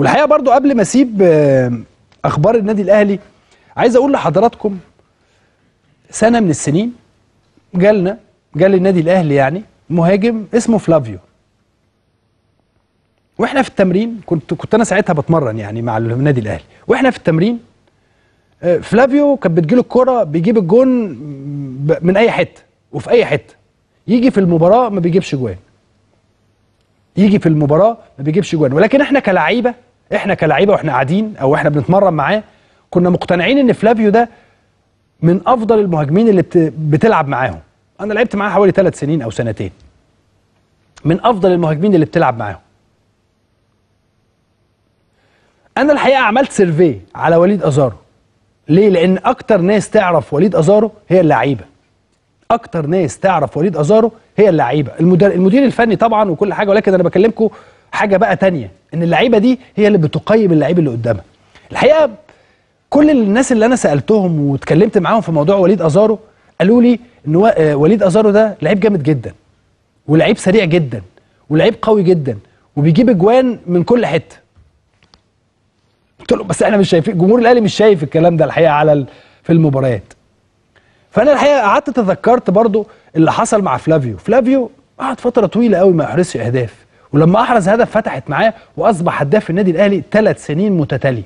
والحقيقة برضو قبل ما أسيب آه، أخبار النادي الأهلي عايز أقول لحضراتكم سنة من السنين جالنا جال النادي الأهلي يعني مهاجم اسمه فلافيو. وإحنا في التمرين كنت كنت أنا ساعتها بتمرن يعني مع النادي الأهلي. وإحنا في التمرين آه، فلافيو كانت بتجيله الكرة بيجيب الجون من أي حتة وفي أي حتة. يجي في المباراة ما بيجيبش جوان. يجي في المباراة ما بيجيبش جوان. ولكن إحنا كلعيبه إحنا كلعيبه وإحنا قاعدين أو إحنا بنتمرن معاه كنا مقتنعين ان فلافيو ده من افضل المهاجمين اللي بت... بتلعب معاهم. أنا لعبت معاه حوالي ثلاث سنين أو سنتين. من افضل المهاجمين اللي بتلعب معاهم. أنا الحقيقة عملت survey على وليد أزارو. ليه؟ لأن أكتر ناس تعرف وليد أزارو هي اللعيبة. أكتر ناس تعرف وليد أزارو هي اللعيبة. المدير المدير الفني طبعا وكل حاجة ولكن أنا بكلمكم حاجة بقى تانية إن اللعيبة دي هي اللي بتقيم اللعيب اللي قدامها. الحقيقة كل الناس اللي أنا سألتهم واتكلمت معاهم في موضوع وليد أزارو قالوا لي إن آه، وليد أزارو ده لعيب جامد جدا ولعيب سريع جدا ولعيب قوي جدا وبيجيب أجوان من كل حتة. قلت له بس إحنا مش شايفين جمهور الأهلي مش شايف الكلام ده الحقيقة على في المباريات. فأنا الحقيقة قعدت تذكرت برضو اللي حصل مع فلافيو. فلافيو قعد فترة طويلة قوي ما يحرزش أهداف. ولما أحرز هدف فتحت معاه وأصبح هداف النادي الأهلي ثلاث سنين متتالية.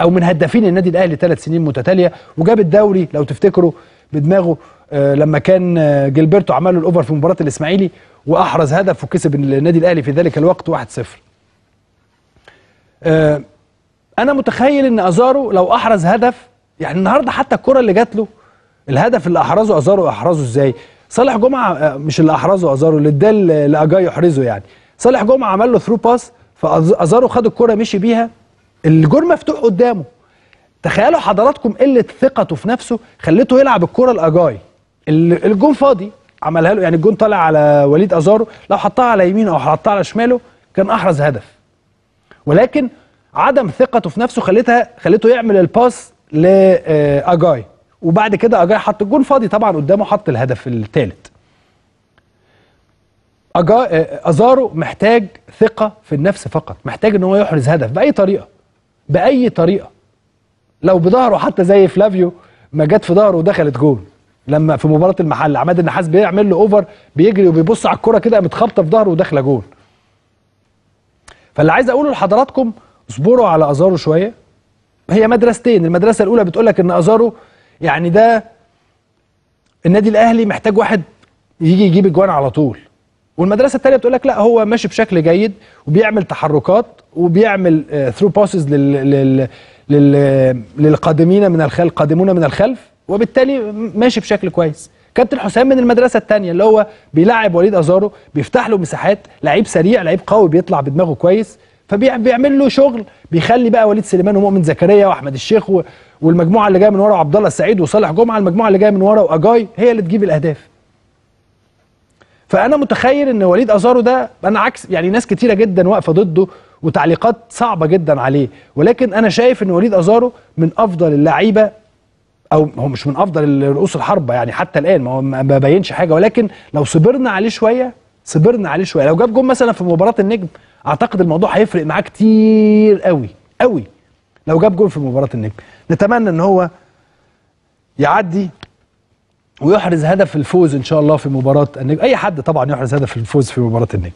أو من هدافين النادي الأهلي ثلاث سنين متتالية. وجاب الدوري لو تفتكروا بدماغه آه لما كان آه جilberto عمل له الأوفر في مباراة الإسماعيلي وأحرز هدف وكسب النادي الأهلي في ذلك الوقت 1-0 آه أنا متخيل إن أزارو لو أحرز هدف يعني النهارده حتى الكرة اللي جات له الهدف اللي أحرزه أزارو أحرزه إزاي؟ صالح جمعة مش اللي أحرزه أزارو اللي اداه لأجاي يحرزه يعني. صالح جمعه عمل له through pass فازارو خد الكرة مشي بيها. الجون مفتوح قدامه. تخيلوا حضراتكم قلة ثقته في نفسه خلته يلعب الكرة لاجاي ال- الجون فاضي عملها له يعني الجون طالع على وليد أزارو. لو حطها على يمينه أو حطها على شماله كان أحرز هدف. ولكن عدم ثقته في نفسه خلتها خلته يعمل ال pass لاجاي وبعد كده أجاي حط الجون فاضي طبعا قدامه حط الهدف الثالث. آه، أزارو محتاج ثقة في النفس فقط محتاج إن هو يحرز هدف بأي طريقة بأي طريقة. لو بظهره حتى زي فلافيو ما جت في ظهره ودخلت جول لما في مباراة المحل عماد النحاس بيعمل له over بيجري وبيبص على الكرة كده متخبطة في ظهره وداخلة جول فاللي عايز أقوله لحضراتكم اصبروا على أزارو شوية. هي مدرستين المدرسة الأولى بتقول لك إن أزارو يعني ده النادي الأهلي محتاج واحد يجي يجيب اجوان على طول. والمدرسة الثانية بتقول لك لا هو ماشي بشكل جيد وبيعمل تحركات وبيعمل through passes لل لل لل للقادمين من الخلف قادمون من الخلف وبالتالي ماشي بشكل كويس. كابتن حسام من المدرسة الثانية اللي هو بيلاعب وليد أزارو بيفتح له مساحات لعيب سريع لعيب قوي بيطلع بدماغه كويس فبيعمل له شغل بيخلي بقى وليد سليمان ومؤمن زكريا وأحمد الشيخ والمجموعة اللي جاية من ورا وعبد الله السعيد وصالح جمعة المجموعة اللي جاية من ورا وأجاي هي اللي تجيب الأهداف. فأنا متخيل إن وليد أزارو ده أنا عكس يعني ناس كتيرة جدا واقفة ضده وتعليقات صعبة جدا عليه ولكن أنا شايف إن وليد أزارو من أفضل اللعيبة أو هو مش من أفضل رؤوس الحربة يعني حتى الآن ما هو ما بينش حاجة ولكن لو صبرنا عليه شوية صبرنا عليه شوية. لو جاب جون مثلا في مباراة النجم أعتقد الموضوع هيفرق معاه كتير قوي قوي. لو جاب جون في مباراة النجم نتمنى إن هو يعدي ويحرز هدف الفوز إن شاء الله في مباراة النجم. أي حد طبعا يحرز هدف الفوز في مباراة النجم.